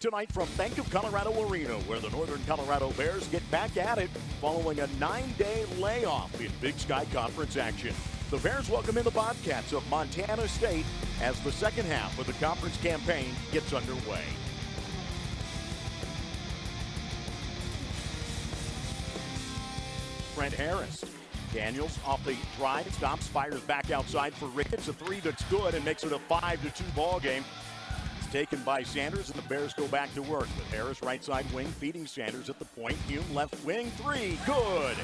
Tonight from Bank of Colorado Arena, where the Northern Colorado Bears get back at it following a nine-day layoff in Big Sky Conference action. The Bears welcome in the Bobcats of Montana State as the second half of the conference campaign gets underway. Brent Harris. Daniels off the drive, stops, fires back outside for Ricketts. A three that's good and makes it a 5 to 2 ball game. Taken by Sanders, and the Bears go back to work with Harris right side wing, feeding Sanders at the point. Hume left wing, three, good.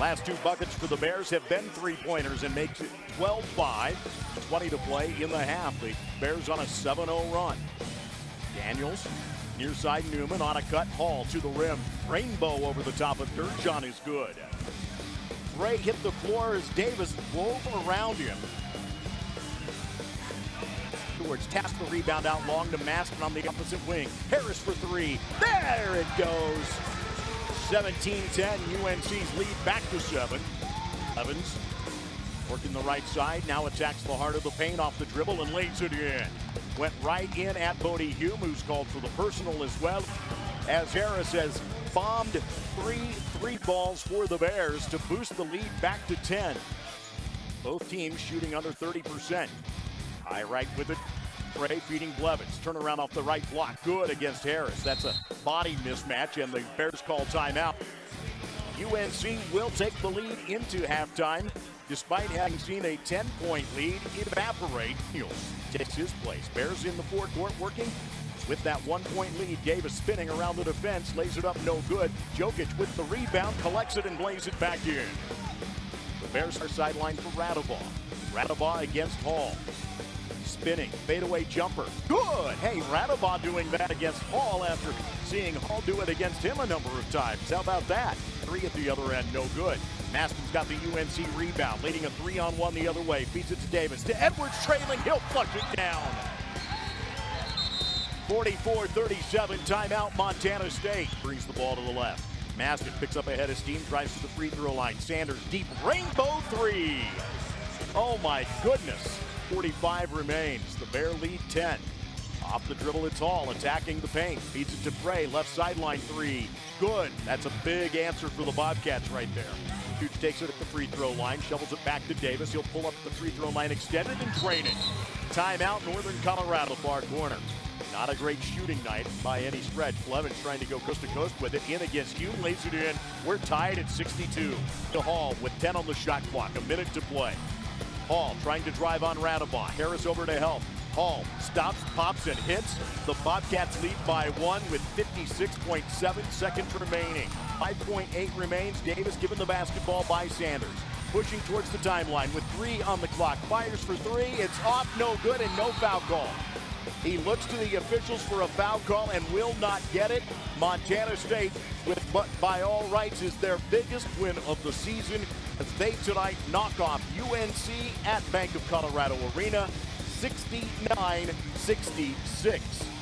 Last two buckets for the Bears have been three pointers and makes it 12 5. 20 to play in the half. The Bears on a 7 0 run. Daniels, near side Newman on a cut, Hall to the rim. Rainbow over the top of Durchan is good. Ray hit the floor as Davis wove around him. Towards taps the rebound out long to Masten on the opposite wing. Harris for three. There it goes. 17-10, UNC's lead back to seven. Evans working the right side, now attacks the heart of the paint off the dribble and lays it in. Went right in at Bodie Hume, who's called for the personal as well. As Harris has bombed three three balls for the Bears to boost the lead back to 10. Both teams shooting under 30%. High right with it. Trey feeding Blevins. Turnaround off the right block. Good against Harris. That's a body mismatch, and the Bears call timeout. UNC will take the lead into halftime despite having seen a 10 point lead evaporate. Niels takes his place. Bears in the forecourt working with that one point lead. Davis spinning around the defense, lays it up no good. Jokic with the rebound, collects it and blaze it back in. The Bears are sidelined for Radebaugh. Radebaugh against Hall. Spinning, fadeaway jumper. Good! Hey, Radebaugh doing that against Hall after seeing Hall do it against him a number of times. How about that? Three at the other end, no good. Masten's got the UNC rebound, leading a three on one the other way. Feeds it to Davis. To Edwards trailing, he'll flush it down. 44-37, timeout Montana State. Brings the ball to the left. Maston picks up a head of steam, drives to the free throw line. Sanders deep rainbow three. Oh my goodness. 45 remains. The Bear lead 10. Off the dribble, it's Hall attacking the paint. Feeds it to Frey, left sideline three. Good. That's a big answer for the Bobcats right there. Hughes takes it at the free throw line, shovels it back to Davis. He'll pull up the free throw line extended and drain it. Timeout, Northern Colorado, far corner. Not a great shooting night by any stretch. Blevins trying to go coast to coast with it. In against Hume, lays it in. We're tied at 62. To Hall with 10 on the shot clock. A minute to play. Hall trying to drive on Radebaugh. Harris over to help. Hall stops, pops, and hits. The Bobcats lead by one with 56.7 seconds remaining. 5.8 remains. Davis given the basketball by Sanders. Pushing towards the timeline with three on the clock. Fires for three. It's off, no good, and no foul call. He looks to the officials for a foul call and will not get it. Montana State, with but by all rights, is their biggest win of the season as they tonight knock off UNC at Bank of Colorado Arena 69 66.